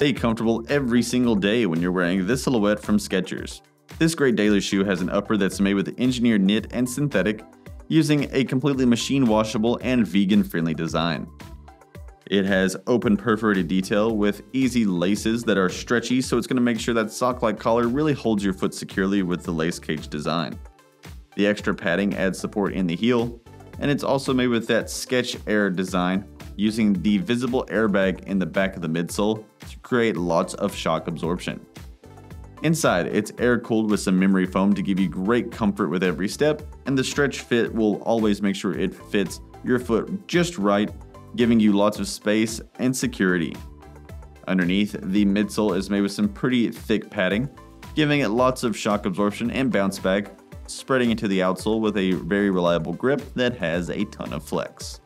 stay comfortable every single day when you're wearing this silhouette from Skechers. This great daily shoe has an upper that's made with engineered knit and synthetic, using a completely machine washable and vegan friendly design. It has open perforated detail with easy laces that are stretchy so it's going to make sure that sock-like collar really holds your foot securely with the lace cage design. The extra padding adds support in the heel, and it's also made with that Sketch Air design using the visible airbag in the back of the midsole to create lots of shock absorption. Inside, it's air cooled with some memory foam to give you great comfort with every step, and the stretch fit will always make sure it fits your foot just right, giving you lots of space and security. Underneath, the midsole is made with some pretty thick padding, giving it lots of shock absorption and bounce back, spreading into the outsole with a very reliable grip that has a ton of flex.